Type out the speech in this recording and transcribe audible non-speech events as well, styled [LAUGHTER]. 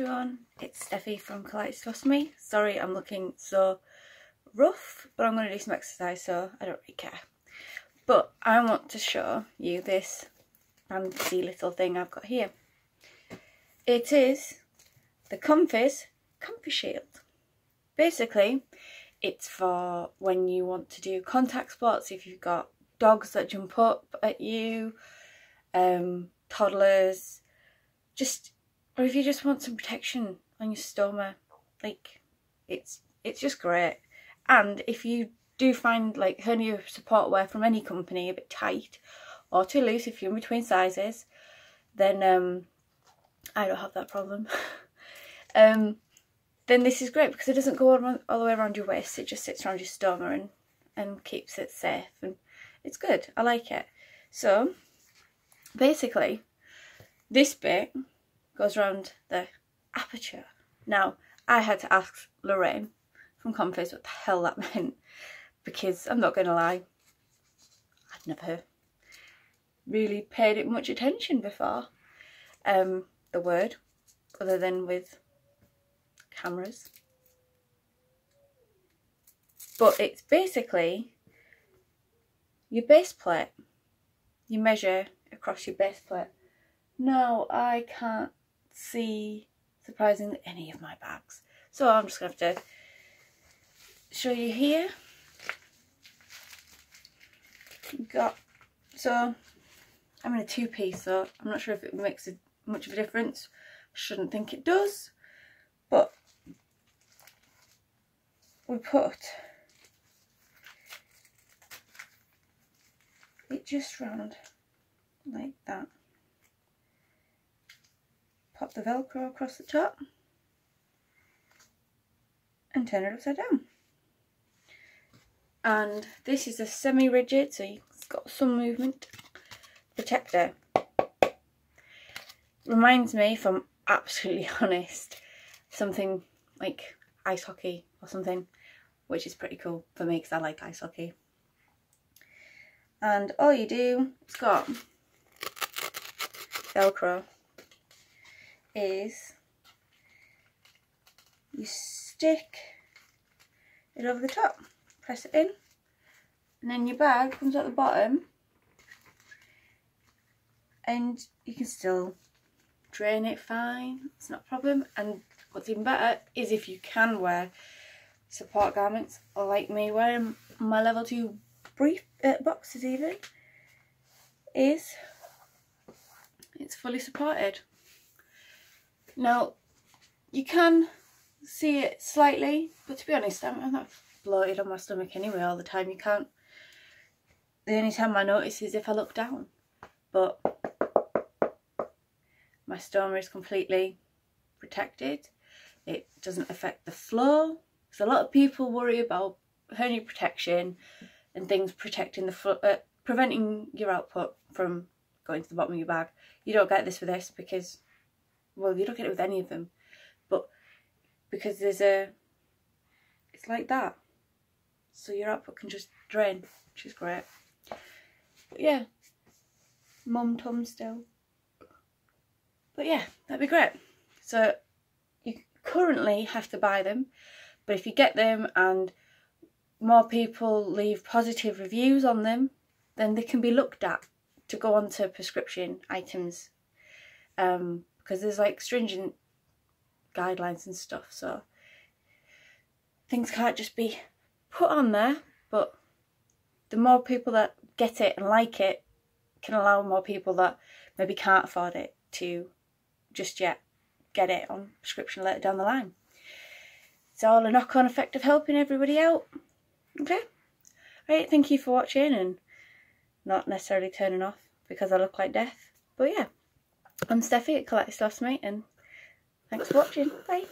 everyone, it's Stephie from Kaleidoscotomy. Sorry I'm looking so rough, but I'm going to do some exercise so I don't really care. But I want to show you this fancy little thing I've got here. It is the Comfizz Comfy Shield. Basically, it's for when you want to do contact sports, if you've got dogs that jump up at you, um, toddlers, just or if you just want some protection on your stoma, like it's it's just great. And if you do find like hernia support wear from any company a bit tight or too loose if you're in between sizes, then um, I don't have that problem. [LAUGHS] um, then this is great because it doesn't go all, the way around your waist. It just sits around your stoma and, and keeps it safe. And it's good. I like it. So, basically, this bit goes around the aperture. Now, I had to ask Lorraine from Comfizz what the hell that [LAUGHS] meant because I'm not going to lie, I'd never really paid it much attention before, um, the word, other than with cameras. But it's basically your base plate. You measure across your base plate. No, I can't see, surprisingly, any of my bags. So I'm just going to have to show you here. Got, so I'm in a two-piece, so I'm not sure if it makes a, much of a difference. Shouldn't think it does, but we put it just round like that. Pop the velcro across the top and turn it upside down. And this is a semi-rigid, so it's got some movement protector. Reminds me, if I'm absolutely [LAUGHS] honest, something like ice hockey or something which is pretty cool for me because I like ice hockey. And all you do, it's got Velcro, is you stick it over the top, press it in, and then your bag comes at the bottom and you can still drain it fine, it's not a problem. And what's even better is if you can wear support garments like me wearing my level 2 brief uh, boxes even is it's fully supported. Now you can see it slightly but to be honest I'm, not bloated on my stomach anyway all the time. You can't the only time I notice is if I look down. But my stoma is completely protected. It doesn't affect the flow. So a lot of people worry about hernia protection and things protecting the uh, preventing your output from going to the bottom of your bag. You don't get this with this because, well, you don't get it with any of them, but because there's a, it's like that. So your output can just drain, which is great. But yeah, mum tum still. But yeah, that'd be great. So you currently have to buy them but if you get them and more people leave positive reviews on them, then they can be looked at to go on to prescription items. Um, because there's like stringent guidelines and stuff, so things can't just be put on there, but the more people that get it and like it can allow more people that maybe can't afford it to just yet get it on prescription later down the line. It's all a knock-on effect of helping everybody out. Okay? Right, thank you for watching and not necessarily turning off because I look like death. But yeah, I'm Stephie at Collective Stuffs, mate, and thanks for watching. Bye.